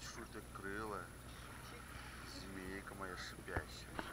чуть открыла, змейка моя шипящая.